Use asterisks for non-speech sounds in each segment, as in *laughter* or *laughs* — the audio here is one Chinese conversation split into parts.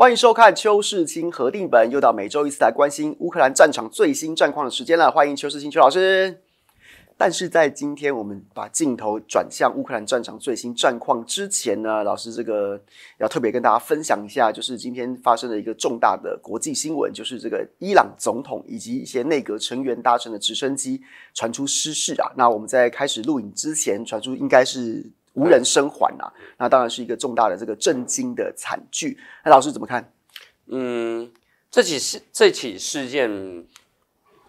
欢迎收看邱世清核定本，又到每周一次来关心乌克兰战场最新战况的时间了。欢迎邱世清邱老师。但是在今天我们把镜头转向乌克兰战场最新战况之前呢，老师这个要特别跟大家分享一下，就是今天发生的一个重大的国际新闻，就是这个伊朗总统以及一些内阁成员搭乘的直升机传出失事啊。那我们在开始录影之前传出应该是无人生还啊，那当然是一个重大的这个震惊的惨剧。那老师怎么看？嗯，这起事这起事件。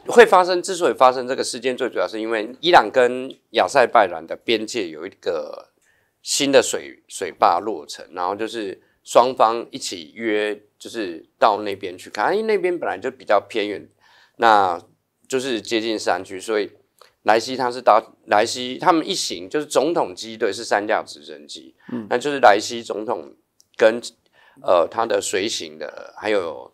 会发生，之所以发生这个事件，最主要是因为伊朗跟亚塞拜然的边界有一个新的水水坝落成，然后就是双方一起约，就是到那边去看，因为那边本来就比较偏远，那就是接近山区，所以莱西他是搭莱西，他们一行就是总统机队是三架直升机，嗯，那就是莱西总统跟呃他的随行的还有。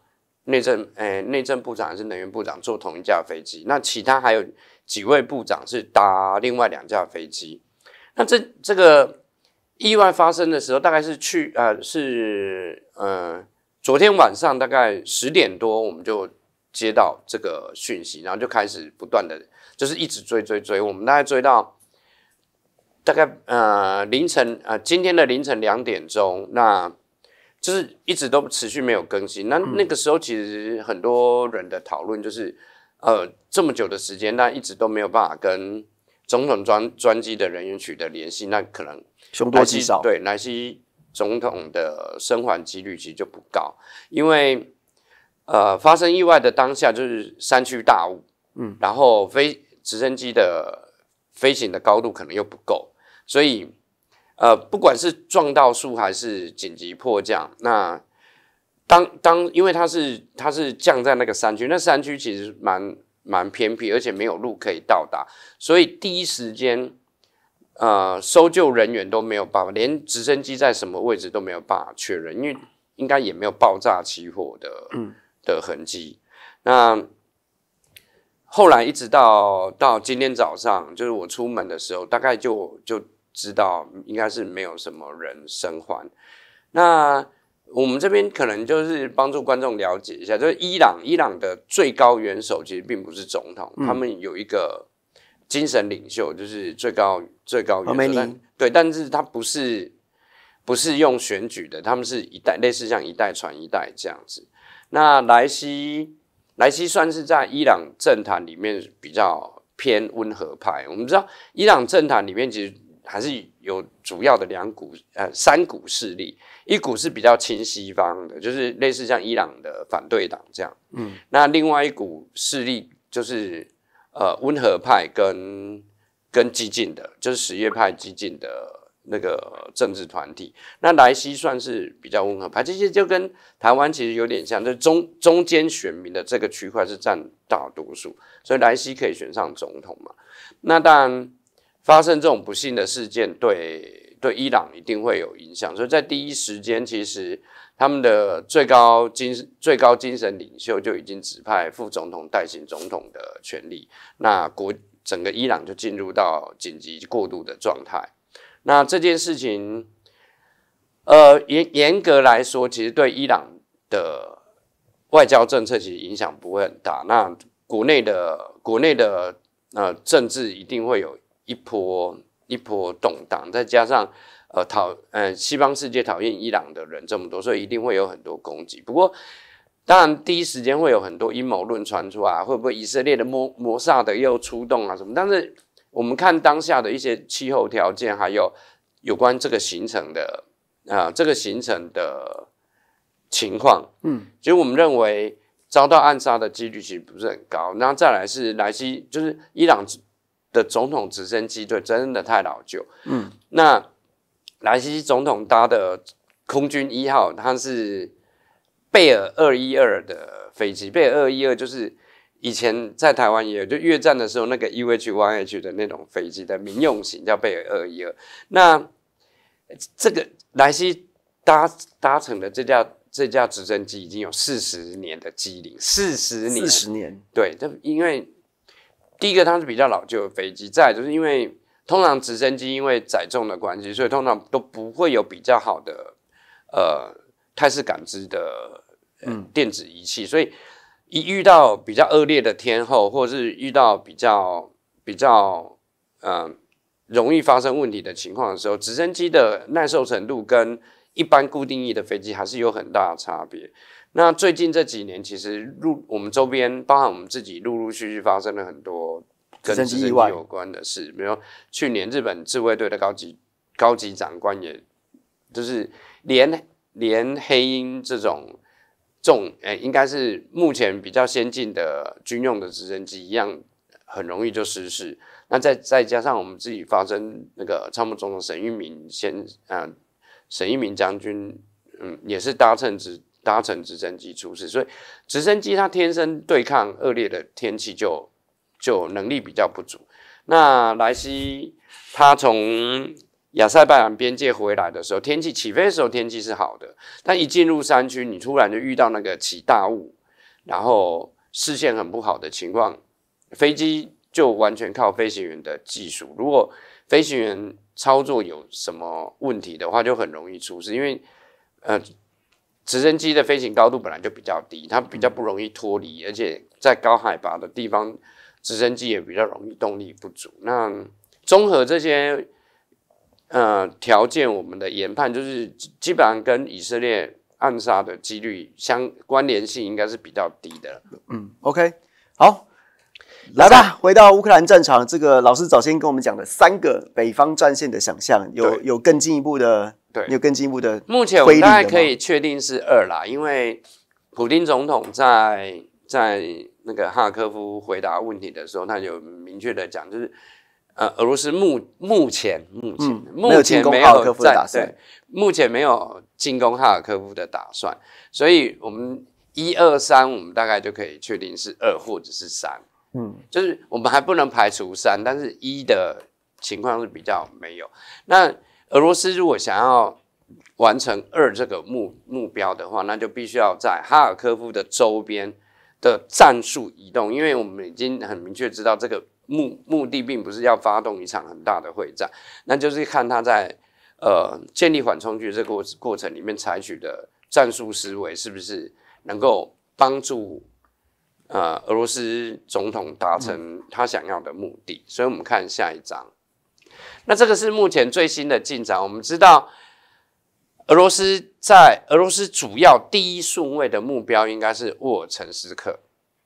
内政诶，内政部长还是能源部长坐同一架飞机，那其他还有几位部长是搭另外两架飞机。那这这个意外发生的时候，大概是去呃是呃昨天晚上大概十点多，我们就接到这个讯息，然后就开始不断的就是一直追追追，我们大概追到大概呃凌晨呃今天的凌晨两点钟，那。就是一直都持续没有更新。那那个时候其实很多人的讨论就是，呃，这么久的时间，那一直都没有办法跟总统专专机的人员取得联系，那可能凶多吉少。对，莱西总统的生还几率其实就不高，因为呃，发生意外的当下就是山区大雾，嗯，然后飞直升机的飞行的高度可能又不够，所以。呃，不管是撞到树还是紧急迫降，那当当因为它是它是降在那个山区，那山区其实蛮蛮偏僻，而且没有路可以到达，所以第一时间呃搜救人员都没有办法，连直升机在什么位置都没有办法确认，因为应该也没有爆炸起火的的痕迹。那后来一直到到今天早上，就是我出门的时候，大概就就。知道应该是没有什么人生还。那我们这边可能就是帮助观众了解一下，就是伊朗，伊朗的最高元首其实并不是总统，他们有一个精神领袖，就是最高最高元首。对，但是他不是不是用选举的，他们是一代类似像一代传一代这样子。那莱西莱西算是在伊朗政坛里面比较偏温和派。我们知道伊朗政坛里面其实。还是有主要的两股呃三股势力，一股是比较亲西方的，就是类似像伊朗的反对党这样，嗯，那另外一股势力就是呃温和派跟跟激进的，就是什叶派激进的那个政治团体。那莱西算是比较温和派，这些就跟台湾其实有点像，就中中间选民的这个区块是占大多数，所以莱西可以选上总统嘛。那当然。发生这种不幸的事件，对对伊朗一定会有影响，所以在第一时间，其实他们的最高精最高精神领袖就已经指派副总统代行总统的权利，那国整个伊朗就进入到紧急过渡的状态。那这件事情，呃，严严格来说，其实对伊朗的外交政策其实影响不会很大。那国内的国内的呃政治一定会有。一波一波动荡，再加上呃讨呃西方世界讨厌伊朗的人这么多，所以一定会有很多攻击。不过，当然第一时间会有很多阴谋论传出啊，会不会以色列的摩摩萨的又出动啊什么？但是我们看当下的一些气候条件，还有有关这个行程的啊这个行程的情况，嗯，其实我们认为遭到暗杀的几率其实不是很高。然后再来是莱西，就是伊朗。的总统直升机队真的太老旧。嗯，那莱西总统搭的空军一号，它是贝尔二一二的飞机。贝尔二一二就是以前在台湾也有，就越战的时候那个 UH Y H 的那种飞机的民用型，叫贝尔二一二。那这个莱西搭搭乘的这架这架直升机已经有四十年的机龄，四十年，四十年，对，这因为。第一个，它是比较老旧的飞机，再就是因为通常直升机因为载重的关系，所以通常都不会有比较好的呃态势感知的嗯电子仪器，所以一遇到比较恶劣的天候，或者是遇到比较比较呃容易发生问题的情况的时候，直升机的耐受程度跟一般固定翼的飞机还是有很大的差别。那最近这几年，其实陆我们周边，包含我们自己，陆陆续续发生了很多跟直升机有关的事。比如去年日本自卫队的高级高级长官，也就是连连黑鹰这种重，诶，应该是目前比较先进的军用的直升机一样，很容易就失事。那再再加上我们自己发生那个参谋总统沈玉明先，嗯，沈玉明将军，嗯，也是搭乘直。搭乘直升机出事，所以直升机它天生对抗恶劣的天气就就能力比较不足。那莱西他从亚塞拜然边界回来的时候，天气起飞的时候天气是好的，但一进入山区，你突然就遇到那个起大雾，然后视线很不好的情况，飞机就完全靠飞行员的技术。如果飞行员操作有什么问题的话，就很容易出事，因为呃。直升机的飞行高度本来就比较低，它比较不容易脱离，而且在高海拔的地方，直升机也比较容易动力不足。那综合这些呃条件，我们的研判就是基本上跟以色列暗杀的几率相关联性应该是比较低的。嗯，OK，好，来吧，回到乌克兰战场，这个老师早先跟我们讲的三个北方战线的想象，有有更进一步的。对有更进一步的，目前我们大概可以确定是二啦，因为普丁总统在在那个哈尔科夫回答问题的时候，他有明确的讲，就是呃，俄罗斯目目前目前目前没有在对，目前没有进攻哈尔科夫的打算，所以我们一二三，我们大概就可以确定是二或者是三，嗯，就是我们还不能排除三，但是一的情况是比较没有。那。俄罗斯如果想要完成二这个目目标的话，那就必须要在哈尔科夫的周边的战术移动，因为我们已经很明确知道这个目目的并不是要发动一场很大的会战，那就是看他在呃建立缓冲区这个过过程里面采取的战术思维是不是能够帮助呃俄罗斯总统达成他想要的目的。所以我们看下一章。那这个是目前最新的进展。我们知道，俄罗斯在俄罗斯主要第一顺位的目标应该是沃尔岑斯克。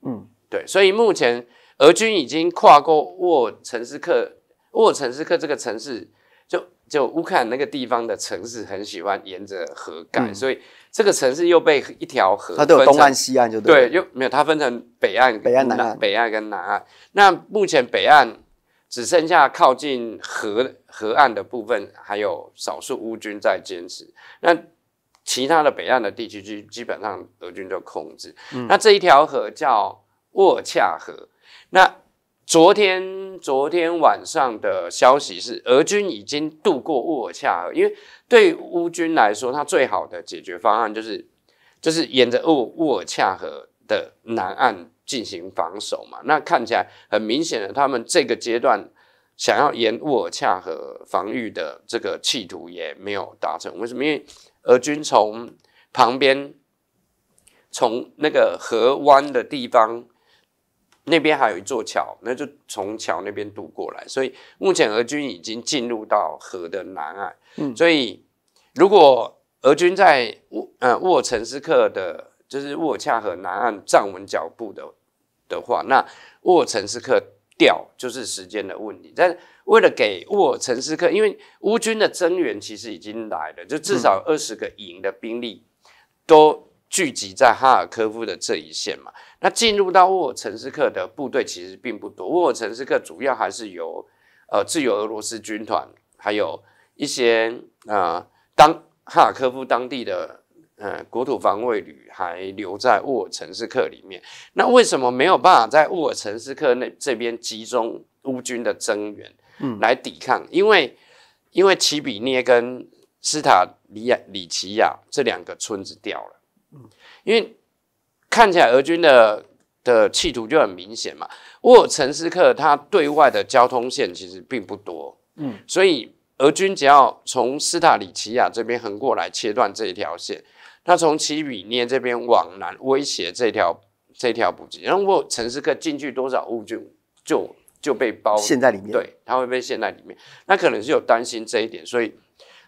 嗯，对。所以目前俄军已经跨过沃尔岑斯克。沃尔岑斯克这个城市，就就乌克兰那个地方的城市很喜欢沿着河盖，所以这个城市又被一条河，它都有东岸、西岸，就对，对又没有它分成北岸、北岸、南岸、北岸跟南岸。那目前北岸。只剩下靠近河河岸的部分，还有少数乌军在坚持。那其他的北岸的地区，基基本上俄军就控制。那这一条河叫沃恰河。那昨天昨天晚上的消息是，俄军已经渡过沃尔恰河。因为对乌军来说，它最好的解决方案就是就是沿着沃沃尔恰河的南岸。进行防守嘛？那看起来很明显的，他们这个阶段想要沿沃尔恰河防御的这个企图也没有达成。为什么？因为俄军从旁边，从那个河湾的地方那边还有一座桥，那就从桥那边渡过来。所以目前俄军已经进入到河的南岸。嗯，所以如果俄军在沃呃沃尔岑斯克的，就是沃尔恰河南岸站稳脚步的。的话，那沃尔岑斯克掉就是时间的问题。但为了给沃尔岑斯克，因为乌军的增援其实已经来了，就至少二十个营的兵力都聚集在哈尔科夫的这一线嘛。那进入到沃尔岑斯克的部队其实并不多。沃尔岑斯克主要还是由呃自由俄罗斯军团，还有一些呃当哈尔科夫当地的。呃，国土防卫旅还留在沃尔岑斯克里面，那为什么没有办法在沃尔岑斯克那这边集中乌军的增援，嗯，来抵抗？因为因为奇比涅跟斯塔里亚里奇亚这两个村子掉了，嗯，因为看起来俄军的的企图就很明显嘛。沃尔岑斯克它对外的交通线其实并不多，嗯，所以俄军只要从斯塔里奇亚这边横过来切断这一条线。那从奇比涅这边往南威胁这条这条补给，如果陈斯克进去多少物就就就被包陷在里面，对，他会被陷在里面。那可能是有担心这一点，所以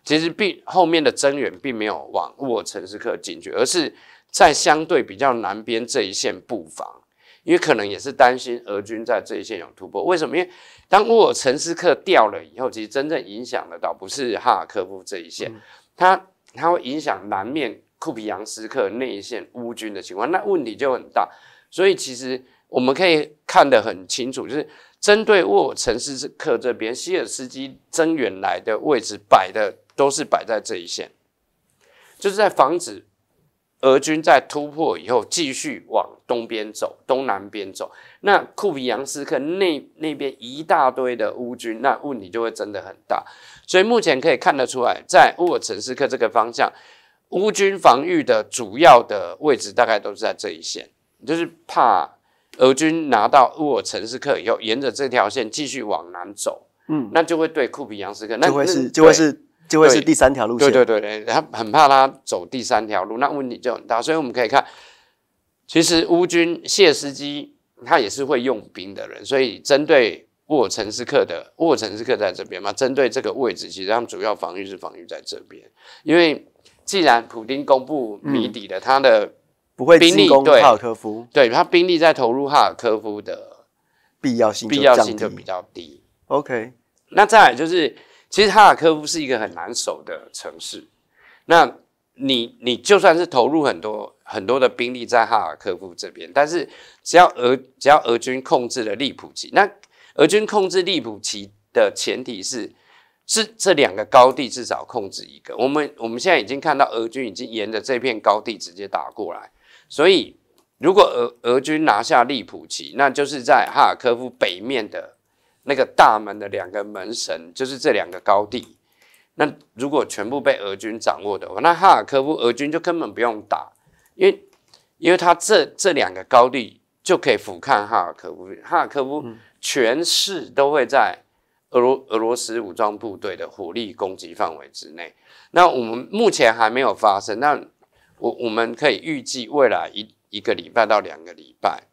其实并后面的增援并没有往沃尔陈斯克进去，而是在相对比较南边这一线布防。因为可能也是担心俄军在这一线有突破，为什么？因为当沃尔陈斯克掉了以后，其实真正影响的倒不是哈尔科夫这一线，它它会影响南面库皮扬斯克那一线乌军的情况，那问题就很大。所以其实我们可以看得很清楚，就是针对沃尔岑斯克这边，希尔斯基增援来的位置摆的都是摆在这一线，就是在防止。俄军在突破以后，继续往东边走，东南边走。那库皮扬斯克那那边一大堆的乌军，那问题就会真的很大。所以目前可以看得出来，在乌尔城斯克这个方向，乌军防御的主要的位置大概都是在这一线，就是怕俄军拿到乌尔城斯克以后，沿着这条线继续往南走，嗯，那就会对库皮扬斯克，那就会是就会是。就会是第三条路线。对对对对，他很怕他走第三条路，那问题就很大。所以我们可以看，其实乌军谢斯基他也是会用兵的人，所以针对沃城斯克的沃城斯克在这边嘛，针对这个位置，其实他们主要防御是防御在这边。因为既然普丁公布谜底了，他的不会兵力对哈尔科夫，对他兵力在投入哈尔科夫的必要性必要性就比较低。OK，那再来就是。其实哈尔科夫是一个很难守的城市，那你你就算是投入很多很多的兵力在哈尔科夫这边，但是只要俄只要俄军控制了利普奇，那俄军控制利普奇的前提是是这两个高地至少控制一个。我们我们现在已经看到俄军已经沿着这片高地直接打过来，所以如果俄俄军拿下利普奇，那就是在哈尔科夫北面的。那个大门的两个门神就是这两个高地，那如果全部被俄军掌握的话，那哈尔科夫俄军就根本不用打，因为因为他这这两个高地就可以俯瞰哈尔科夫，哈尔科夫全市都会在俄罗俄罗斯武装部队的火力攻击范围之内。那我们目前还没有发生，那我我们可以预计未来一一个礼拜到两个礼拜，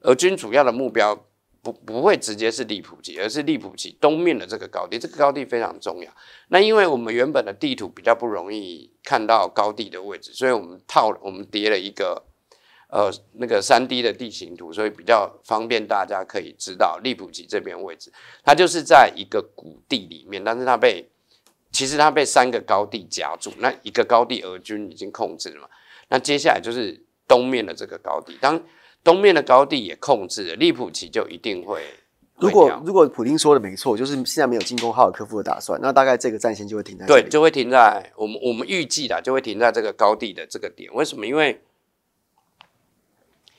俄军主要的目标。不不会直接是利普奇，而是利普奇东面的这个高地，这个高地非常重要。那因为我们原本的地图比较不容易看到高地的位置，所以我们套我们叠了一个呃那个三 D 的地形图，所以比较方便大家可以知道利普奇这边位置。它就是在一个谷地里面，但是它被其实它被三个高地夹住，那一个高地俄军已经控制了嘛？那接下来就是东面的这个高地，当。东面的高地也控制了，利普奇就一定会。如果如果普丁说的没错，就是现在没有进攻哈尔科夫的打算，那大概这个战线就会停在对，就会停在我们我们预计的就会停在这个高地的这个点。为什么？因为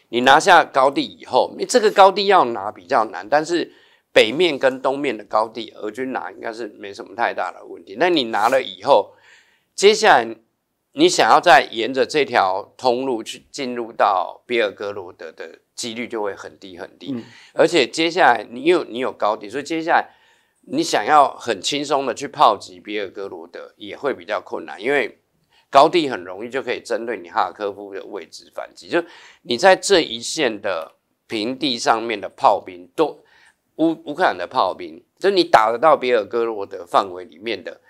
你拿下高地以后，你这个高地要拿比较难，但是北面跟东面的高地，俄军拿应该是没什么太大的问题。那你拿了以后，接下来。你想要再沿着这条通路去进入到比尔格罗德的几率就会很低很低，而且接下来你有你有高地，所以接下来你想要很轻松的去炮击比尔格罗德也会比较困难，因为高地很容易就可以针对你哈尔科夫的位置反击，就你在这一线的平地上面的炮兵都乌乌克兰的炮兵，就你打得到比尔格罗德范围里面的。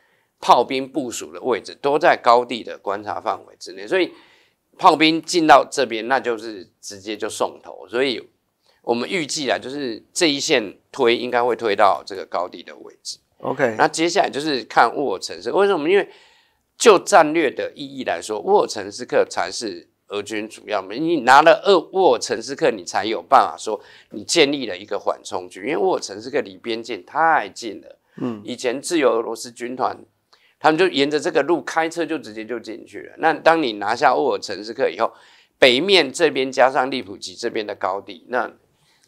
炮兵部署的位置都在高地的观察范围之内，所以炮兵进到这边，那就是直接就送头。所以我们预计啊，就是这一线推应该会推到这个高地的位置。OK，那接下来就是看沃尔城市。为什么？因为就战略的意义来说，沃尔城市克才是俄军主要的。你拿了二沃尔城市克，你才有办法说你建立了一个缓冲区。因为沃尔城市克离边境太近了。嗯，以前自由俄罗斯军团。他们就沿着这个路开车，就直接就进去了。那当你拿下沃尔城市克以后，北面这边加上利普吉这边的高地，那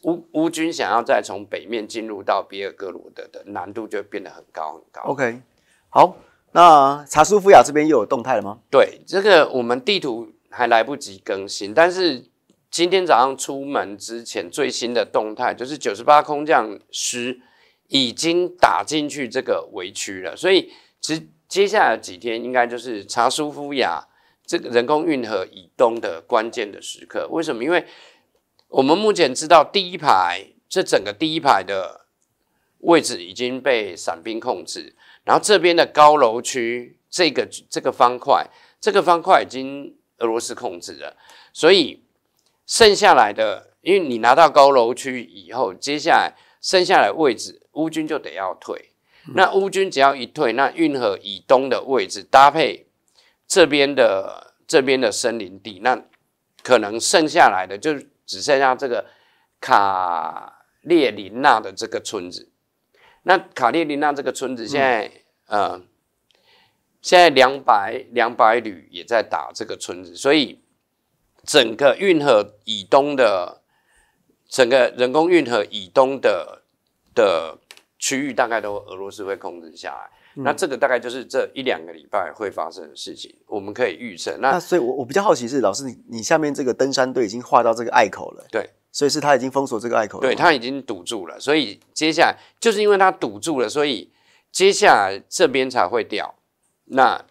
乌乌军想要再从北面进入到比尔格罗德的难度就变得很高很高。OK，好，那查苏夫亚这边又有动态了吗？对，这个我们地图还来不及更新，但是今天早上出门之前最新的动态就是九十八空降师已经打进去这个围区了，所以其实。接下来几天应该就是查苏夫亚这个人工运河以东的关键的时刻。为什么？因为我们目前知道第一排这整个第一排的位置已经被伞兵控制，然后这边的高楼区这个这个方块，这个方块已经俄罗斯控制了，所以剩下来的，因为你拿到高楼区以后，接下来剩下来位置乌军就得要退。那乌军只要一退，那运河以东的位置搭配这边的这边的森林地，那可能剩下来的就只剩下这个卡列琳娜的这个村子。那卡列琳娜这个村子现在呃，现在两百两百旅也在打这个村子，所以整个运河以东的整个人工运河以东的的。区域大概都俄罗斯会控制下来，那这个大概就是这一两个礼拜会发生的事情，我们可以预测。那所以，我我比较好奇是，老师你你下面这个登山队已经划到这个隘口了，对，所以是他已经封锁这个隘口了，对他已经堵住了，所以接下来就是因为他堵住了，所以接下来这边才会掉。那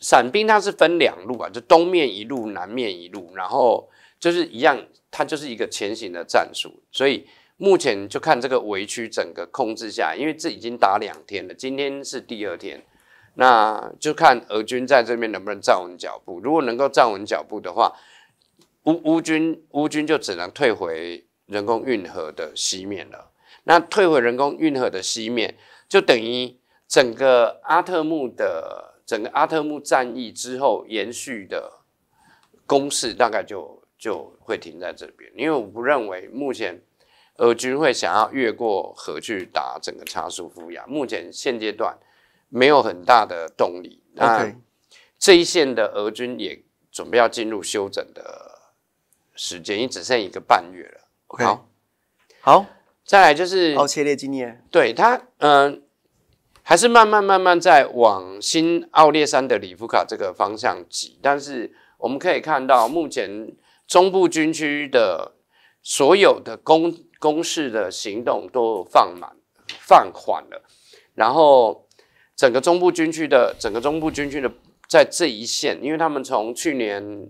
伞兵它是分两路啊，就东面一路，南面一路，然后就是一样，它就是一个前行的战术，所以。目前就看这个围区整个控制下，因为这已经打两天了，今天是第二天，那就看俄军在这边能不能站稳脚步。如果能够站稳脚步的话，乌乌军乌军就只能退回人工运河的西面了。那退回人工运河的西面，就等于整个阿特木的整个阿特木战役之后延续的攻势，大概就就会停在这边。因为我不认为目前。俄军会想要越过河去打整个查苏夫亚，目前现阶段没有很大的动力。那这一线的俄军也准备要进入休整的时间，已经只剩一个半月了。好，好，再来就是奥切列基涅，对他，嗯，还是慢慢慢慢在往新奥列山的里夫卡这个方向挤，但是我们可以看到，目前中部军区的所有的攻攻势的行动都放慢、放缓了，然后整个中部军区的整个中部军区的在这一线，因为他们从去年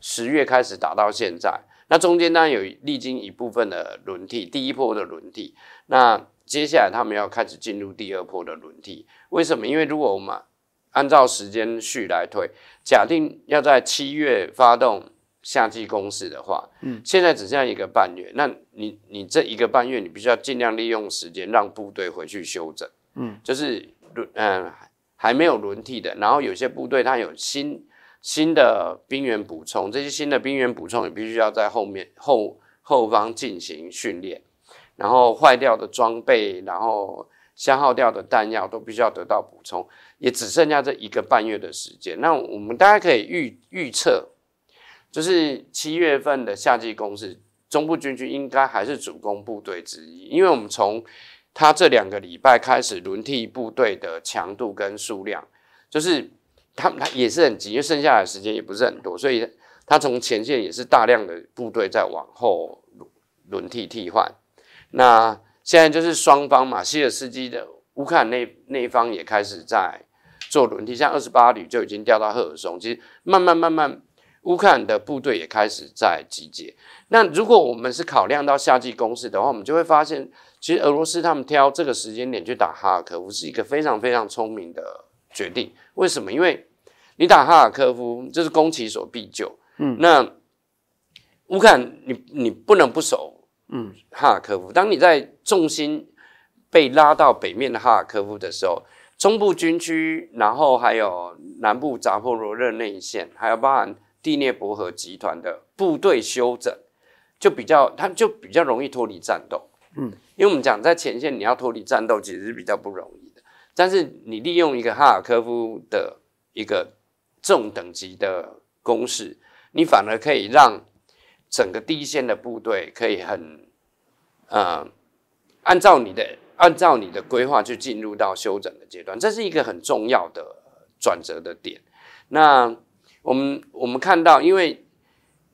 十月开始打到现在，那中间当然有历经一部分的轮替，第一波的轮替，那接下来他们要开始进入第二波的轮替。为什么？因为如果我们按照时间序来推，假定要在七月发动。夏季攻势的话，嗯，现在只剩下一个半月，那你你这一个半月，你必须要尽量利用时间让部队回去休整，嗯，就是轮嗯还没有轮替的，然后有些部队它有新新的兵员补充，这些新的兵员补充也必须要在后面后后方进行训练，然后坏掉的装备，然后消耗掉的弹药都必须要得到补充，也只剩下这一个半月的时间，那我们大家可以预预测。就是七月份的夏季攻势，中部军区应该还是主攻部队之一，因为我们从他这两个礼拜开始轮替部队的强度跟数量，就是他他也是很急，因为剩下的时间也不是很多，所以他从前线也是大量的部队在往后轮替替换。那现在就是双方嘛，希尔斯基的乌克兰那那一方也开始在做轮替，像二十八旅就已经调到赫尔松，其实慢慢慢慢。乌克兰的部队也开始在集结。那如果我们是考量到夏季攻势的话，我们就会发现，其实俄罗斯他们挑这个时间点去打哈尔科夫是一个非常非常聪明的决定。为什么？因为你打哈尔科夫就是攻其所必救。嗯，那乌克兰你你不能不守。嗯，哈尔科夫，当你在重心被拉到北面的哈尔科夫的时候，中部军区，然后还有南部扎波罗热内线，还有包含。蒂涅伯河集团的部队休整，就比较，他就比较容易脱离战斗。嗯，因为我们讲在前线，你要脱离战斗其实是比较不容易的。但是你利用一个哈尔科夫的一个重等级的攻势，你反而可以让整个第一线的部队可以很，呃，按照你的按照你的规划去进入到休整的阶段，这是一个很重要的转折的点。那我们我们看到，因为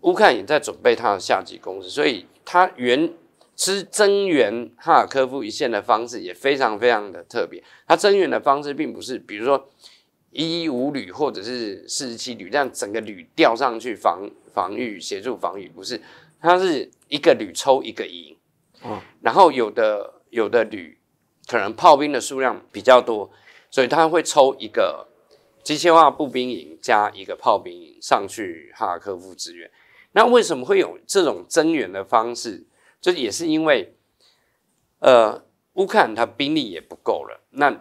乌克兰也在准备他的下级攻势，所以他援支增援哈尔科夫一线的方式也非常非常的特别。他增援的方式并不是，比如说一一五旅或者是四十七旅，这样整个旅调上去防防御协助防御，不是，它是一个旅抽一个营，嗯，然后有的有的旅可能炮兵的数量比较多，所以他会抽一个机械化步兵营加一个炮兵营上去哈尔科夫支援。那为什么会有这种增援的方式？这也是因为，呃，乌克兰它兵力也不够了，那。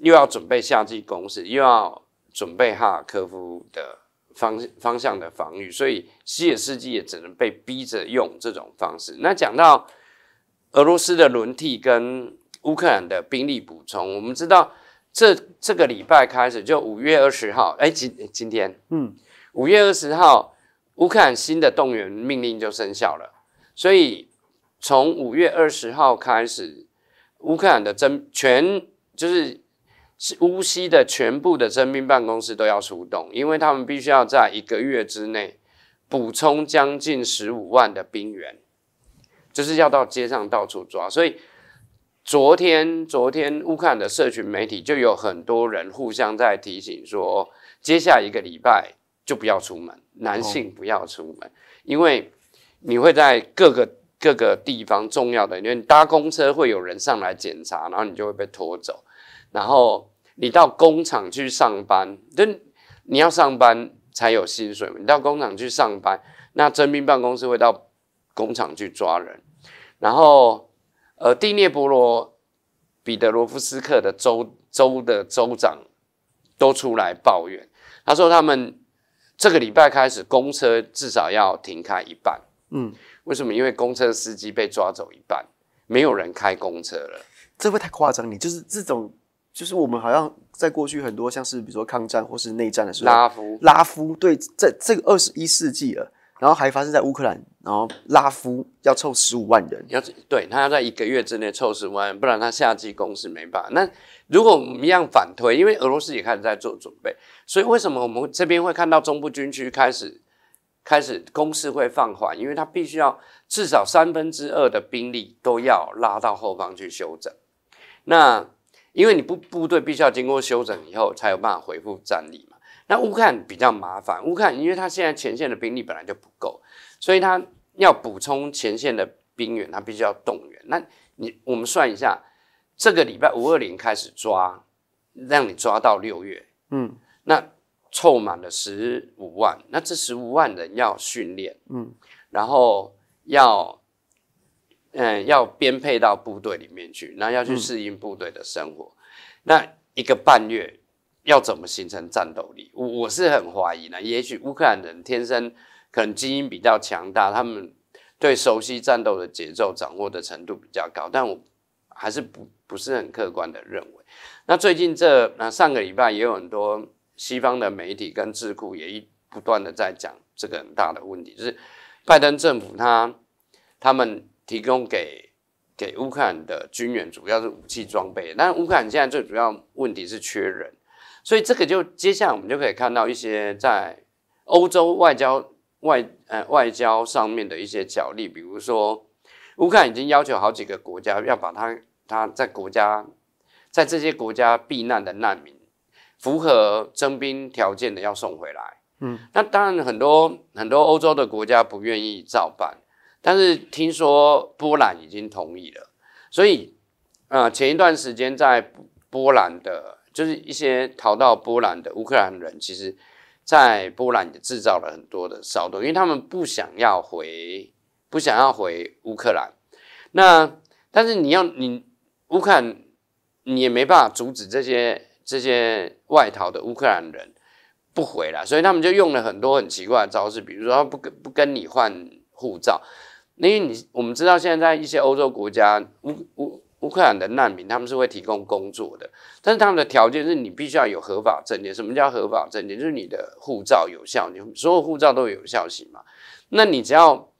又要准备夏季攻势，又要准备哈尔科夫的方方向的防御，所以西野斯基也只能被逼着用这种方式。那讲到俄罗斯的轮替跟乌克兰的兵力补充，我们知道这这个礼拜开始，就五月二十号，哎，今今天，嗯，五月二十号，乌克兰新的动员命令就生效了，所以从五月二十号开始，乌克兰的征全就是。乌西的全部的征兵办公室都要出动，因为他们必须要在一个月之内补充将近十五万的兵员，就是要到街上到处抓。所以昨天，昨天乌克兰的社群媒体就有很多人互相在提醒说，接下一个礼拜就不要出门，男性不要出门，因为你会在各个各个地方重要的，因为搭公车会有人上来检查，然后你就会被拖走。然后你到工厂去上班，就你要上班才有薪水嘛。你到工厂去上班，那征兵办公室会到工厂去抓人。然后，呃，蒂涅波罗彼得罗夫斯克的州州的州长都出来抱怨，他说他们这个礼拜开始公车至少要停开一半。嗯，为什么？因为公车司机被抓走一半，没有人开公车了。这会太夸张？你就是这种。就是我们好像在过去很多像是比如说抗战或是内战的时候，拉夫拉夫对，在这个二十一世纪了，然后还发生在乌克兰，然后拉夫要凑十五万人，要对他要在一个月之内凑十五万，不然他夏季攻势没办法。那如果我们一样反推，因为俄罗斯也开始在做准备，所以为什么我们这边会看到中部军区开始开始攻势会放缓？因为他必须要至少三分之二的兵力都要拉到后方去休整。那因为你部部队必须要经过休整以后，才有办法恢复战力嘛。那乌克兰比较麻烦，乌克兰因为他现在前线的兵力本来就不够，所以他要补充前线的兵员，他必须要动员。那你我们算一下，这个礼拜五二零开始抓，让你抓到六月，嗯，那凑满了十五万，那这十五万人要训练，嗯，然后要。嗯，要编配到部队里面去，那要去适应部队的生活。那一个半月要怎么形成战斗力？我我是很怀疑呢。也许乌克兰人天生可能基因比较强大，他们对熟悉战斗的节奏掌握的程度比较高，但我还是不不是很客观的认为。那最近这那上个礼拜也有很多西方的媒体跟智库也一不断的在讲这个很大的问题，就是拜登政府他他们。提供给给乌克兰的军援主要是武器装备，但乌克兰现在最主要问题是缺人，所以这个就接下来我们就可以看到一些在欧洲外交外呃外交上面的一些角力，比如说乌克兰已经要求好几个国家要把他他在国家在这些国家避难的难民符合征兵条件的要送回来，嗯，那当然很多很多欧洲的国家不愿意照办。但是听说波兰已经同意了，所以，呃，前一段时间在波兰的，就是一些逃到波兰的乌克兰人，其实，在波兰也制造了很多的骚动，因为他们不想要回，不想要回乌克兰。那但是你要你乌克兰，你也没办法阻止这些这些外逃的乌克兰人不回来，所以他们就用了很多很奇怪的招式，比如说不跟不跟你换护照。因为你我们知道，现在在一些欧洲国家，乌乌乌克兰的难民他们是会提供工作的，但是他们的条件是你必须要有合法证件。什么叫合法证件？就是你的护照有效，你所有护照都有效性嘛。那你只要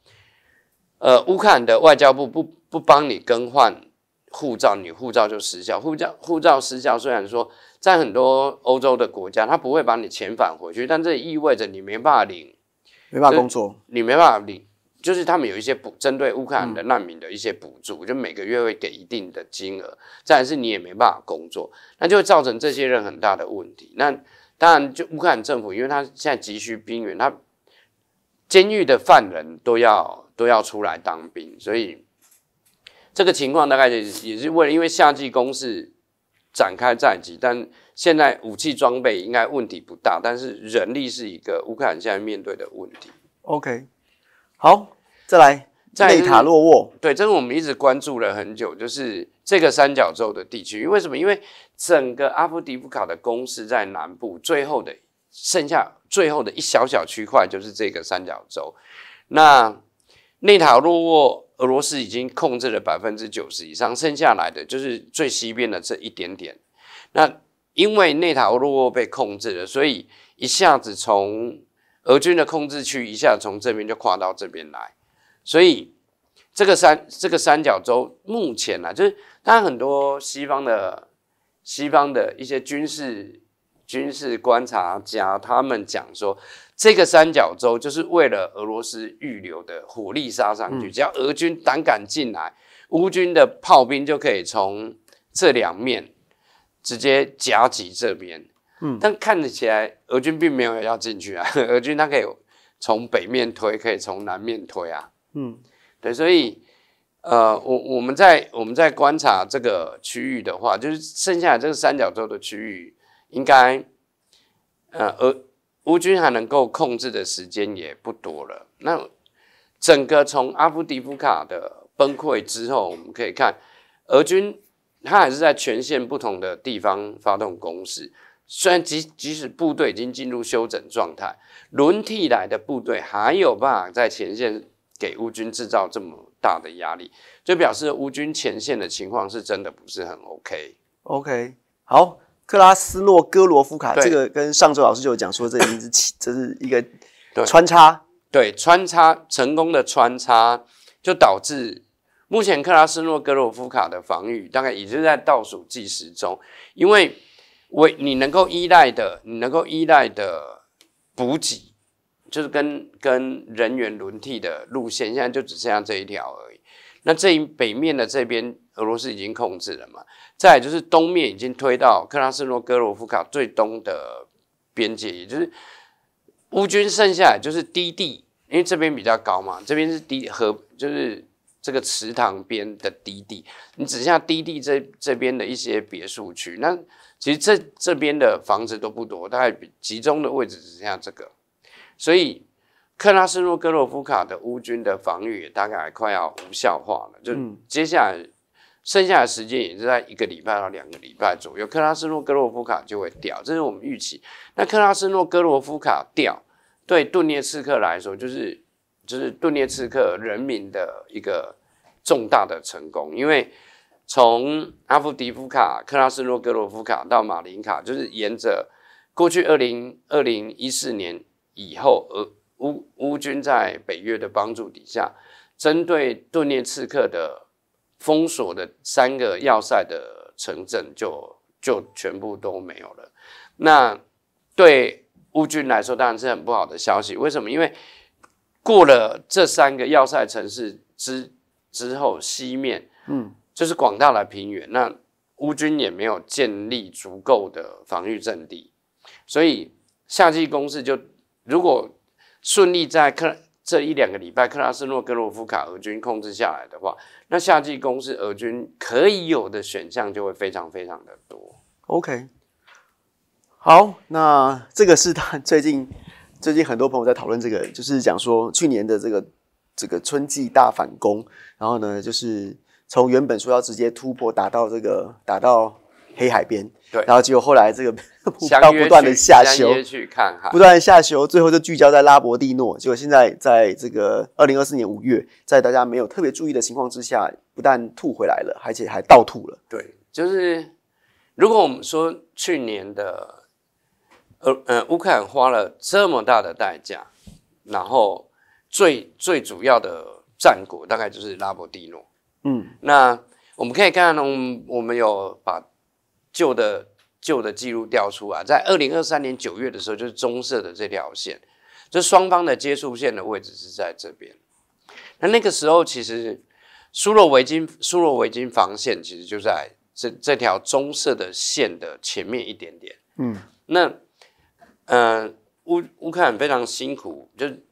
呃乌克兰的外交部不不帮你更换护照，你护照就失效。护照护照失效，虽然说在很多欧洲的国家，他不会把你遣返回去，但这意味着你没办法领，没办法工作，你没办法领。就是他们有一些补针对乌克兰的难民的一些补助，就每个月会给一定的金额。再是你也没办法工作，那就会造成这些人很大的问题。那当然，就乌克兰政府，因为他现在急需兵员，他监狱的犯人都要都要出来当兵，所以这个情况大概也也是为了，因为夏季攻势展开在即，但现在武器装备应该问题不大，但是人力是一个乌克兰现在面对的问题。OK，好，再来内塔洛沃，对，这是我们一直关注了很久，就是这个三角洲的地区，因为什么？因为整个阿夫迪夫卡的攻势在南部，最后的剩下最后的一小小区块就是这个三角洲。那内塔洛沃，俄罗斯已经控制了百分之九十以上，剩下来的就是最西边的这一点点。那因为内塔洛沃被控制了，所以一下子从俄军的控制区一下从这边就跨到这边来，所以这个三这个三角洲目前呢，就是当然很多西方的西方的一些军事军事观察家，他们讲说，这个三角洲就是为了俄罗斯预留的火力杀上去，只要俄军胆敢进来，乌军的炮兵就可以从这两面直接夹击这边。嗯，但看得起来，俄军并没有要进去啊。*laughs* 俄军它可以从北面推，可以从南面推啊。嗯，对，所以呃，我我们在我们在观察这个区域的话，就是剩下这个三角洲的区域，应该呃，俄乌军还能够控制的时间也不多了。那整个从阿夫迪夫卡的崩溃之后，我们可以看俄军，他还是在全线不同的地方发动攻势。虽然即即使部队已经进入休整状态，轮替来的部队还有办法在前线给乌军制造这么大的压力，就表示乌军前线的情况是真的不是很 OK。OK，好，克拉斯诺戈罗夫卡这个跟上周老师就有讲说，这已经是起，这是一个穿插，对，穿插成功的穿插，就导致目前克拉斯诺戈罗夫卡的防御大概已经在倒数计时中，因为。为你能够依赖的，你能够依赖的补给，就是跟跟人员轮替的路线，现在就只剩下这一条而已。那这一北面的这边，俄罗斯已经控制了嘛？再就是东面已经推到克拉斯诺戈罗夫卡最东的边界，也就是乌军剩下来就是低地，因为这边比较高嘛，这边是低河，就是这个池塘边的低地，你只剩下低地这这边的一些别墅区，那。其实这这边的房子都不多，大概集中的位置只剩下这个，所以克拉斯诺戈洛夫卡的乌军的防御也大概快要无效化了。就接下来剩下的时间也是在一个礼拜到两个礼拜左右，克拉斯诺戈洛夫卡就会掉，这是我们预期。那克拉斯诺戈洛夫卡掉，对顿涅茨克来说，就是就是顿涅茨克人民的一个重大的成功，因为。从阿夫迪夫卡、克拉斯诺格罗夫卡到马林卡，就是沿着过去二零二零一四年以后，俄乌乌军在北约的帮助底下，针对顿涅茨克的封锁的三个要塞的城镇，就就全部都没有了。那对乌军来说，当然是很不好的消息。为什么？因为过了这三个要塞城市之之后，西面，嗯。就是广大的平原，那乌军也没有建立足够的防御阵地，所以夏季攻势就如果顺利在克这一两个礼拜克拉斯诺格罗夫卡俄军控制下来的话，那夏季攻势俄军可以有的选项就会非常非常的多。OK，好，那这个是他最近 *laughs* 最近很多朋友在讨论这个，就是讲说去年的这个这个春季大反攻，然后呢就是。从原本说要直接突破打到这个打到黑海边，对，然后结果后来这个目标 *laughs* 不断的下修，去看不断的下修，最后就聚焦在拉伯蒂诺。结果现在在这个二零二四年五月，在大家没有特别注意的情况之下，不但吐回来了，而且还倒吐了。对，就是如果我们说去年的呃呃乌克兰花了这么大的代价，然后最最主要的战果大概就是拉伯蒂诺。嗯，那我们可以看，我们我们有把旧的旧的记录调出啊，在二零二三年九月的时候，就是棕色的这条线，就双方的接触线的位置是在这边。那那个时候，其实苏洛维金苏洛维金防线其实就在这这条棕色的线的前面一点点。嗯，那嗯，乌乌克兰非常辛苦，就是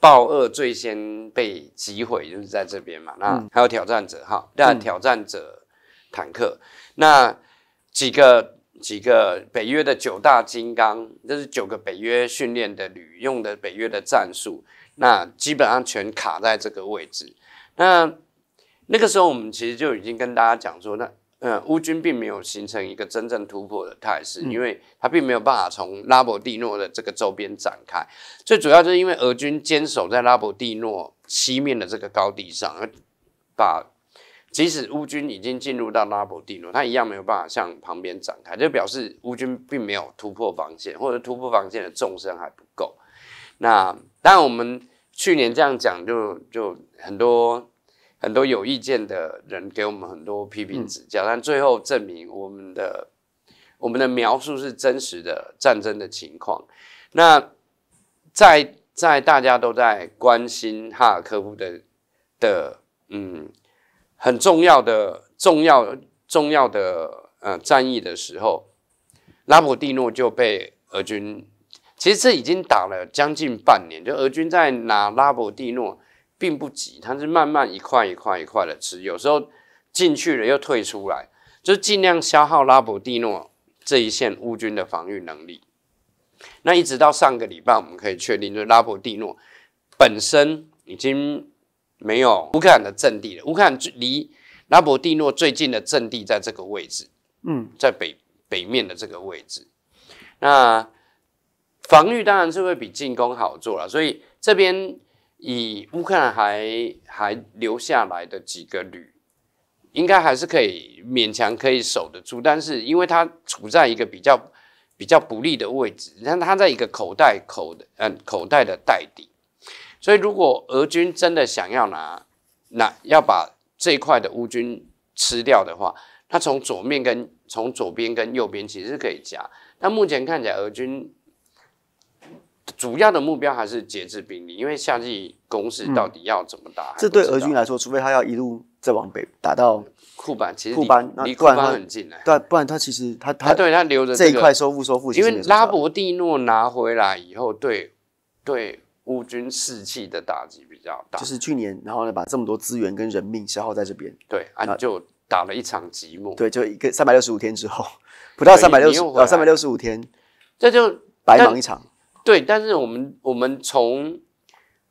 豹二最先被击毁，就是在这边嘛。那还有挑战者哈，那挑战者坦克，那几个几个北约的九大金刚，这是九个北约训练的旅用的北约的战术，那基本上全卡在这个位置。那那个时候我们其实就已经跟大家讲说，那。嗯，乌军并没有形成一个真正突破的态势，因为它并没有办法从拉伯蒂诺的这个周边展开。最主要就是因为俄军坚守在拉伯蒂诺西面的这个高地上，把即使乌军已经进入到拉伯蒂诺，他一样没有办法向旁边展开，就表示乌军并没有突破防线，或者突破防线的纵深还不够。那当然，我们去年这样讲，就就很多。很多有意见的人给我们很多批评指教，但最后证明我们的我们的描述是真实的战争的情况。那在在大家都在关心哈尔科夫的的嗯很重要的重要重要的呃战役的时候，拉伯蒂诺就被俄军，其实这已经打了将近半年，就俄军在拿拉伯蒂诺。并不急，它是慢慢一块一块一块的吃，有时候进去了又退出来，就尽量消耗拉伯蒂诺这一线乌军的防御能力。那一直到上个礼拜，我们可以确定，就拉伯蒂诺本身已经没有乌克兰的阵地了。乌克兰离拉伯蒂诺最近的阵地在这个位置，嗯，在北北面的这个位置。那防御当然是会比进攻好做了，所以这边。以乌克兰还还留下来的几个旅，应该还是可以勉强可以守得住，但是因为它处在一个比较比较不利的位置，你看它在一个口袋口的嗯口袋的袋底，所以如果俄军真的想要拿拿要把这一块的乌军吃掉的话，他从左面跟从左边跟右边其实是可以夹，但目前看起来俄军。主要的目标还是节制兵力，因为夏季攻势到底要怎么打？这对俄军来说，除非他要一路再往北打到库班，其实库班离库班很近对，不然他其实他他对他留着这一块收复收复，因为拉伯蒂诺拿回来以后，对对乌军士气的打击比较大。就是去年，然后呢，把这么多资源跟人命消耗在这边，对啊，就打了一场寂寞。对，就一个三百六十五天之后，不到三百六十呃三百六十五天，这就白忙一场。对，但是我们我们从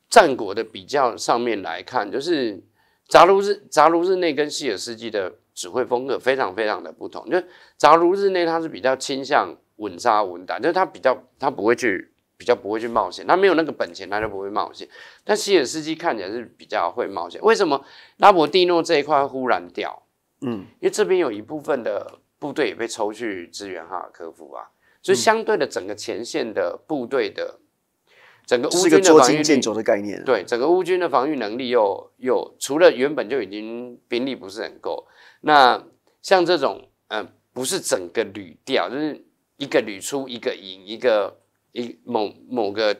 战果的比较上面来看，就是扎卢日扎卢日内跟希尔斯基的指挥风格非常非常的不同。就扎卢日内他是比较倾向稳扎稳打，就是他比较他不会去比较不会去冒险，他没有那个本钱，他就不会冒险。但希尔斯基看起来是比较会冒险。为什么拉伯蒂诺这一块忽然掉？嗯，因为这边有一部分的部队也被抽去支援哈尔科夫啊。所以相对的，整个前线的部队的整个乌军的防御力，的概念，对整个乌军的防御能力又又除了原本就已经兵力不是很够，那像这种嗯，不是整个旅掉，就是一个旅出一个营，一个一某某个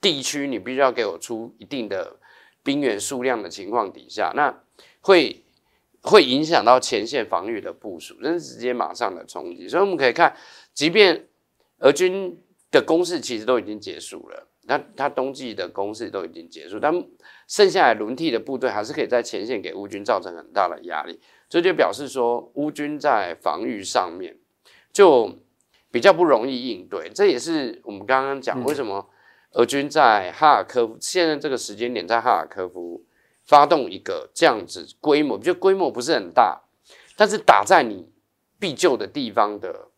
地区，你必须要给我出一定的兵员数量的情况底下，那会会影响到前线防御的部署，这是直接马上的冲击。所以我们可以看。即便俄军的攻势其实都已经结束了，那他冬季的攻势都已经结束，但剩下来轮替的部队还是可以在前线给乌军造成很大的压力，这就表示说乌军在防御上面就比较不容易应对。这也是我们刚刚讲为什么俄军在哈尔科夫现在这个时间点在哈尔科夫发动一个这样子规模，就规模不是很大，但是打在你必救的地方的。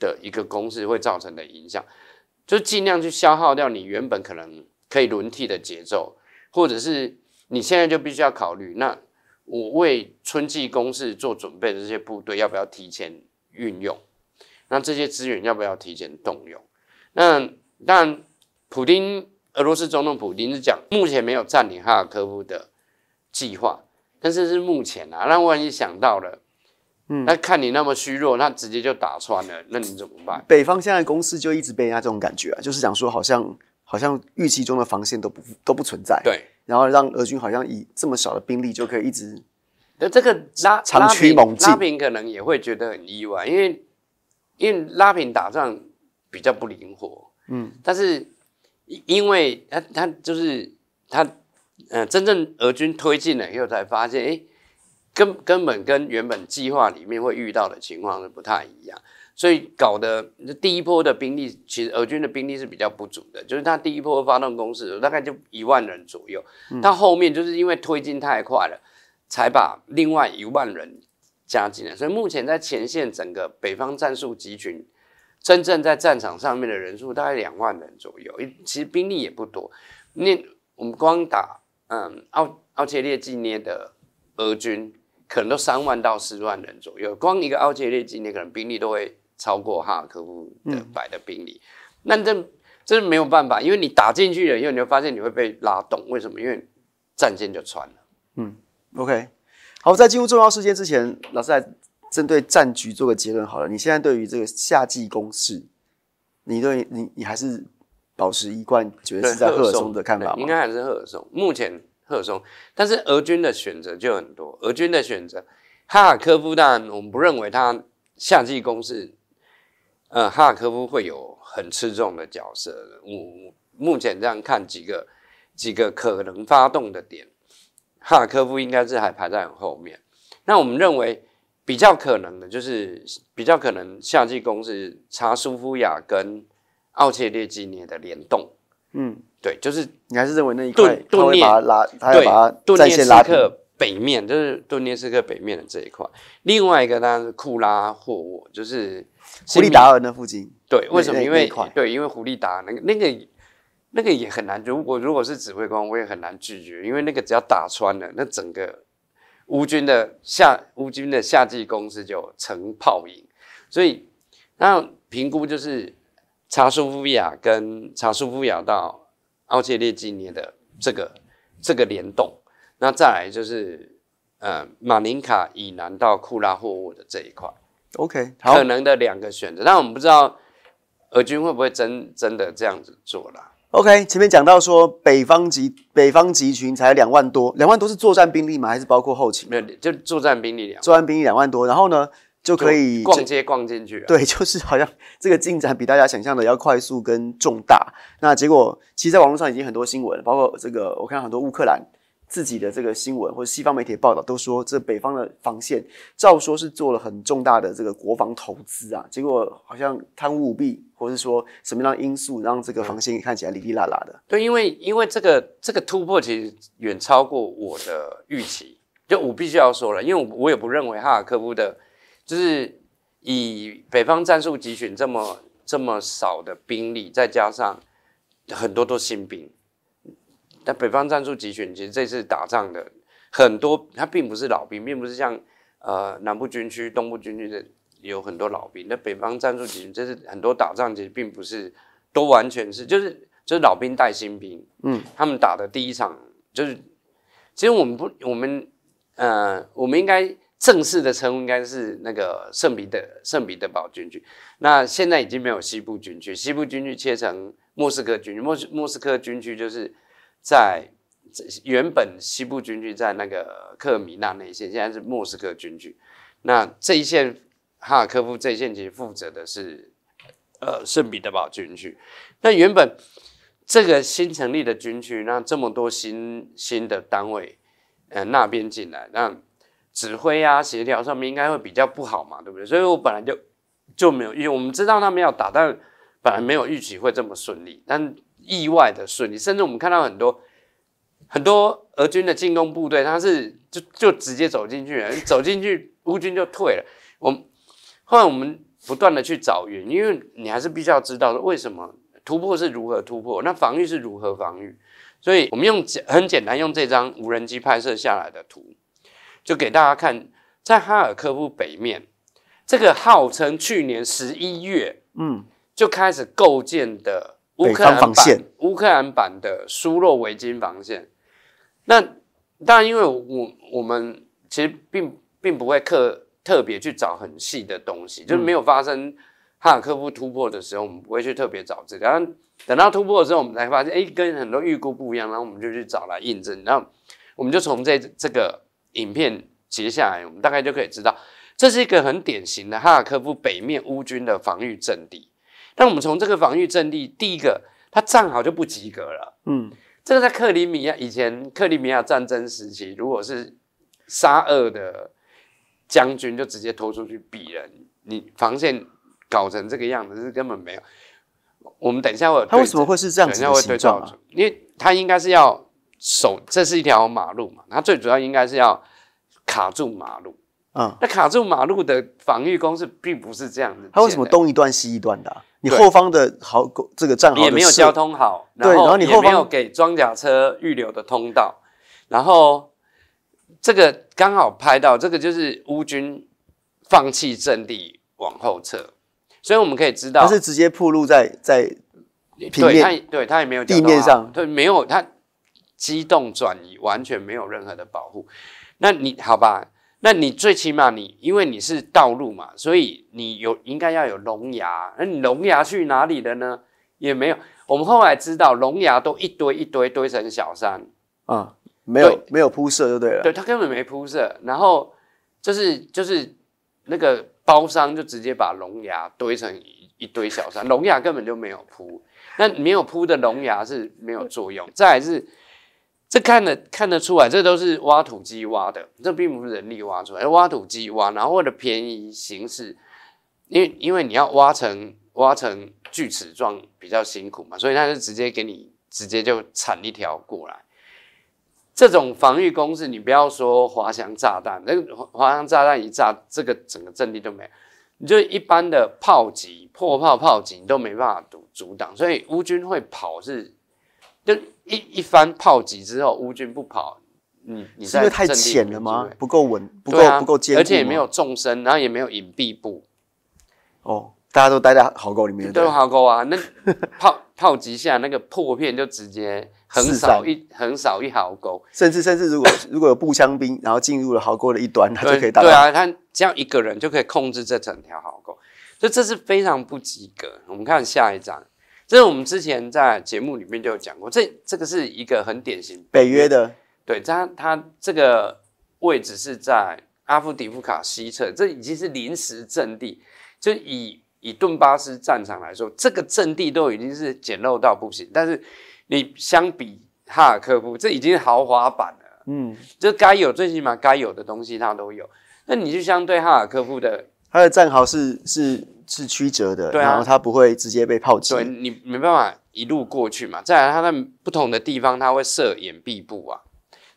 的一个攻势会造成的影响，就尽量去消耗掉你原本可能可以轮替的节奏，或者是你现在就必须要考虑，那我为春季攻势做准备的这些部队要不要提前运用？那这些资源要不要提前动用？那当然，普丁俄罗斯总统普丁是讲目前没有占领哈尔科夫的计划，但是是目前啊，那万一想到了。嗯，那看你那么虚弱，那直接就打穿了，那你怎么办？北方现在公司就一直被人家这种感觉啊，就是讲说好像好像预期中的防线都不都不存在，对，然后让俄军好像以这么少的兵力就可以一直，那这个拉长驱猛进，拉平可能也会觉得很意外，因为因为拉平打仗比较不灵活，嗯，但是因为他他就是他，呃，真正俄军推进了以后才发现，哎，根根本跟原本计划里面会遇到的情况是不太一样，所以搞的第一波的兵力，其实俄军的兵力是比较不足的，就是他第一波发动攻势大概就一万人左右，到后面就是因为推进太快了，才把另外一万人加进来，所以目前在前线整个北方战术集群。真正在战场上面的人数大概两万人左右，其实兵力也不多。那我们光打嗯奥奥切列纪涅的俄军，可能都三万到四万人左右。光一个奥切列纪涅可能兵力都会超过哈尔科夫的百的兵力。那这这是没有办法，因为你打进去了以后，你会发现你会被拉动。为什么？因为战线就穿了。嗯，OK。好，在进入重要事件之前，老师来。针对战局做个结论好了。你现在对于这个夏季攻势，你对你你还是保持一贯觉得是在赫尔松的看法吗？应该还是赫尔松。目前赫尔松，但是俄军的选择就很多。俄军的选择，哈尔科夫当然我们不认为他夏季攻势，呃，哈尔科夫会有很吃重的角色。我目前这样看几个几个可能发动的点，哈尔科夫应该是还排在很后面。那我们认为。比较可能的就是比较可能夏季攻是查苏夫亚跟奥切列基涅的联动，嗯，对，就是你还是认为那一块顿涅拉，对，顿涅斯克北面就是顿涅斯克北面的这一块，另外一个当然是库拉霍沃，就是胡利达尔那附近，对，为什么？因为对，因为胡利达那个那个那个也很难，如果如果是指挥官，我也很难拒绝，因为那个只要打穿了，那整个。乌军的夏乌军的夏季攻势就成泡影，所以那评估就是查苏夫亚跟查苏夫亚到奥切列纪涅的这个这个联动，那再来就是呃马林卡以南到库拉霍沃的这一块，OK，好可能的两个选择，但我们不知道俄军会不会真真的这样子做了。OK，前面讲到说北方集北方集群才两万多，两万多是作战兵力吗？还是包括后勤？没有，就作战兵力两。作战兵力两万多，然后呢就可以逛街逛进去。对，*laughs* 就是好像这个进展比大家想象的要快速跟重大。那结果其实在网络上已经很多新闻，包括这个我看很多乌克兰。自己的这个新闻或者西方媒体报道都说，这北方的防线照说是做了很重大的这个国防投资啊，结果好像贪污舞弊，或者说什么样的因素让这个防线看起来哩哩啦啦的。对，因为因为这个这个突破其实远超过我的预期，就我必须要说了，因为我我也不认为哈尔科夫的，就是以北方战术集群这么这么少的兵力，再加上很多都新兵。但北方战术集群其实这次打仗的很多，他并不是老兵，并不是像呃南部军区、东部军区的有很多老兵。那北方战术集群，这是很多打仗其实并不是都完全是，就是就是老兵带新兵。嗯，他们打的第一场就是，其实我们不，我们呃，我们应该正式的称呼应该是那个圣彼得圣彼得堡军区。那现在已经没有西部军区，西部军区切成莫斯科军区，莫斯莫斯科军区就是。在原本西部军区在那个克米纳那一线，现在是莫斯科军区。那这一线哈尔科夫这一线其实负责的是呃圣彼得堡军区。那原本这个新成立的军区，那这么多新新的单位呃那边进来，那指挥啊协调上面应该会比较不好嘛，对不对？所以我本来就就没有，因为我们知道他们要打，但本来没有预期会这么顺利，但。意外的顺利，甚至我们看到很多很多俄军的进攻部队，他是就就直接走进去了，走进去乌军就退了。我后来我们不断的去找原因，因为你还是必须要知道为什么突破是如何突破，那防御是如何防御。所以我们用很简单用这张无人机拍摄下来的图，就给大家看，在哈尔科夫北面，这个号称去年十一月嗯就开始构建的。乌克兰版乌克兰版的苏洛维金防线，那当然，因为我我们其实并并不会特特别去找很细的东西，就是没有发生哈尔科夫突破的时候，我们不会去特别找这个。然后。等到突破的时候，我们才发现，哎，跟很多预估不一样，然后我们就去找来印证。然后我们就从这这个影片截下来，我们大概就可以知道，这是一个很典型的哈尔科夫北面乌军的防御阵地。但我们从这个防御阵地，第一个，他站好就不及格了。嗯，这个在克里米亚以前克里米亚战争时期，如果是沙俄的将军就直接拖出去毙人，你防线搞成这个样子是根本没有。我们等一下会，他为什么会是这样子的形状啊？因为他应该是要守，这是一条马路嘛，他最主要应该是要卡住马路。嗯，那卡住马路的防御工事并不是这样子。他为什么东一段西一段的？你后方的好这个站好也没有交通好，对，然后你后方没有给装甲车预留的通道，然后这个刚好拍到这个就是乌军放弃阵地往后撤。所以我们可以知道，它是直接铺路在在平面，对它也没有地面上，对，没有它机动转移，完全没有任何的保护。那你好吧？那你最起码你因为你是道路嘛，所以你有应该要有龙牙。那你龙牙去哪里了呢？也没有。我们后来知道，龙牙都一堆一堆堆成小山啊，没有没有铺设就对了。对，他根本没铺设。然后就是就是那个。包商就直接把龙牙堆成一一堆小山，龙牙根本就没有铺，那没有铺的龙牙是没有作用。*laughs* 再是，这看得看得出来，这都是挖土机挖的，这并不是人力挖出来，挖土机挖，然后为了便宜形式，因为因为你要挖成挖成锯齿状比较辛苦嘛，所以他就直接给你直接就铲一条过来。这种防御工事，你不要说滑翔炸弹，那个滑翔炸弹一炸，这个整个阵地都没有。你就一般的炮击、破炮炮击，你都没办法阻阻挡。所以乌军会跑是，就一一番炮击之后，乌军不跑，你你是因为太浅了吗？不够稳，不够不够坚固，而且也没有纵深，然后也没有隐蔽部。哦。大家都待在壕沟里面，都壕沟啊！那炮 *laughs* 炮击下那个破片就直接横扫一横扫一壕沟，甚至甚至如果如果有步枪兵，然后进入了壕沟的一端，他就可以打。对啊，他只要一个人就可以控制这整条壕沟，所以这是非常不及格。我们看下一张，这是我们之前在节目里面就有讲过，这这个是一个很典型北约的，对，它它这个位置是在阿夫迪夫卡西侧，这已经是临时阵地，就以。以顿巴斯战场来说，这个阵地都已经是简陋到不行。但是你相比哈尔科夫，这已经豪华版了。嗯，就该有最起码该有的东西它都有。那你就相对哈尔科夫的，它的战壕是是是曲折的，然后它不会直接被炮击。对你没办法一路过去嘛。再来，它在不同的地方它会设掩蔽部啊，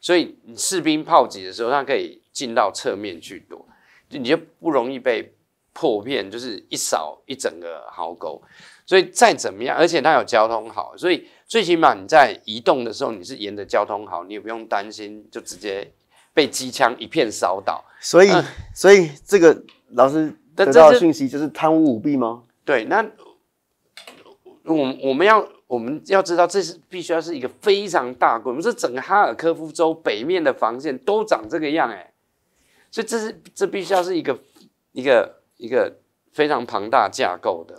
所以你士兵炮击的时候，它可以进到侧面去躲，就你就不容易被。破片就是一扫一整个壕沟，所以再怎么样，而且它有交通好，所以最起码你在移动的时候，你是沿着交通好，你也不用担心就直接被机枪一片扫倒。所以，所以这个老师得到的讯息就是贪污舞弊吗？对，那我我们要我们要知道，这是必须要是一个非常大规模，这整个哈尔科夫州北面的防线都长这个样哎，所以这是这必须要是一个一个。一个非常庞大架构的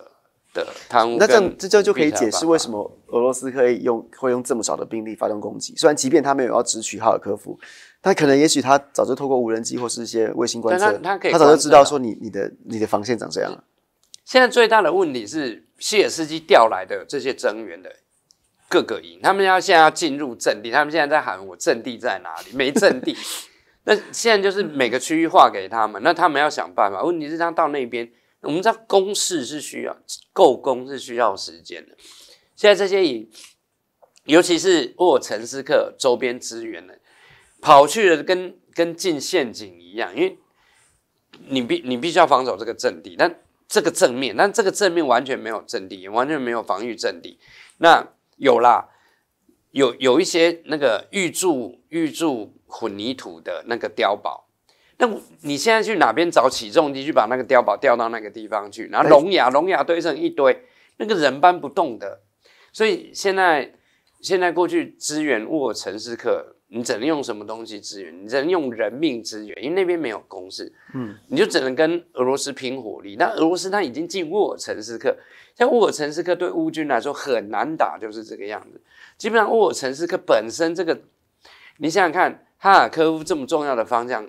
的贪污，那这样这就就可以解释为什么俄罗斯可以用会用这么少的兵力发动攻击。虽然即便他没有要直取哈尔科夫，但可能也许他早就透过无人机或是一些卫星观测，他他早就知道说你你的你的防线长这样了。现在最大的问题是希尔斯基调来的这些增援的各个营，他们要现在要进入阵地，他们现在在喊我阵地在哪里？没阵地。*laughs* 那现在就是每个区域划给他们，那他们要想办法。问题是，他到那边，我们知道攻势是需要构攻是需要时间的。现在这些营，尤其是沃城斯克周边支援的，跑去了跟跟进陷阱一样，因为你必你必须要防守这个阵地，但这个正面，但这个正面完全没有阵地，完全没有防御阵地。那有啦，有有一些那个预筑预筑。混凝土的那个碉堡，那你现在去哪边找起重机去把那个碉堡吊到那个地方去？然后龙牙龙牙堆成一堆，那个人搬不动的。所以现在现在过去支援沃尔城市客，你只能用什么东西支援？你只能用人命支援，因为那边没有公势。嗯，你就只能跟俄罗斯拼火力。那俄罗斯他已经进沃尔城市客，像沃尔城市客对乌军来说很难打，就是这个样子。基本上沃尔城市客本身这个，你想想看。哈尔科夫这么重要的方向，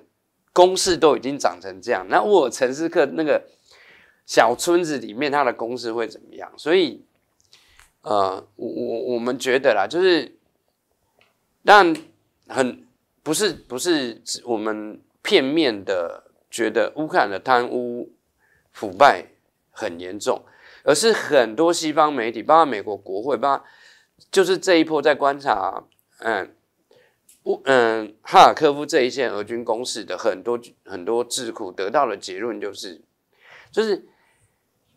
攻势都已经长成这样，那沃尔城斯克那个小村子里面，它的公司会怎么样？所以，呃，我我我们觉得啦，就是但很不是不是我们片面的觉得乌克兰的贪污腐败很严重，而是很多西方媒体，包括美国国会，包括就是这一波在观察，嗯。乌嗯，哈尔科夫这一线俄军攻势的很多很多智库得到的结论就是，就是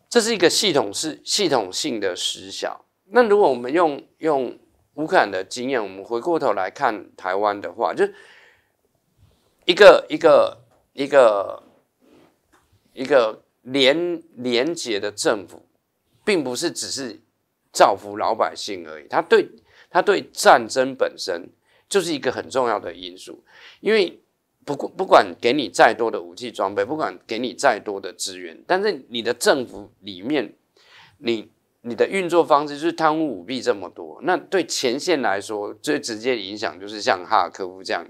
这是一个系统是系统性的失效。那如果我们用用乌克兰的经验，我们回过头来看台湾的话，就一个一个一个一个连廉洁的政府，并不是只是造福老百姓而已，他对他对战争本身。就是一个很重要的因素，因为不不管给你再多的武器装备，不管给你再多的资源，但是你的政府里面，你你的运作方式就是贪污舞弊这么多，那对前线来说最直接的影响就是像哈尔科夫这样，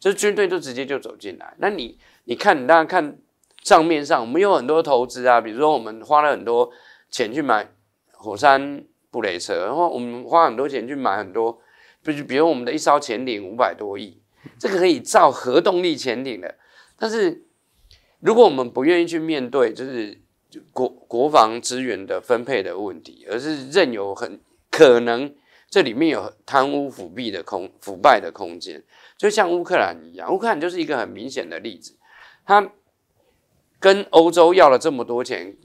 就是军队就直接就走进来。那你你看，你大家看账面上，我们有很多投资啊，比如说我们花了很多钱去买火山布雷车，然后我们花很多钱去买很多。不就比如我们的一艘潜艇五百多亿，这个可以造核动力潜艇的。但是如果我们不愿意去面对，就是国国防资源的分配的问题，而是任由很可能这里面有贪污腐弊的空腐败的空间，就像乌克兰一样，乌克兰就是一个很明显的例子，他跟欧洲要了这么多钱。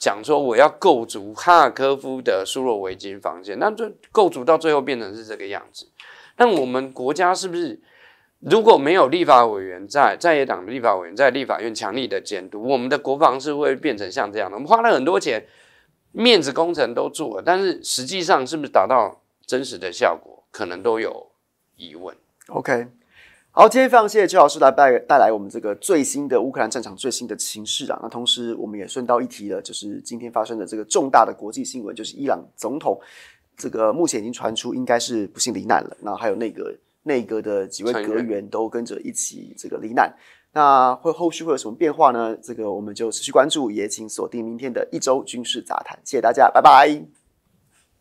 讲说我要构筑哈尔科夫的苏洛维金防线，那就构筑到最后变成是这个样子。那我们国家是不是如果没有立法委员在在野党的立法委员在立法院强力的监督，我们的国防是会变成像这样的？我们花了很多钱，面子工程都做了，但是实际上是不是达到真实的效果，可能都有疑问。OK。好，今天非常谢谢邱老师来带带来我们这个最新的乌克兰战场最新的情势啊。那同时我们也顺道一提了，就是今天发生的这个重大的国际新闻，就是伊朗总统这个目前已经传出应该是不幸罹难了。那还有那个内阁的几位阁员都跟着一起这个罹难。那会后续会有什么变化呢？这个我们就持续关注，也请锁定明天的一周军事杂谈。谢谢大家，拜拜。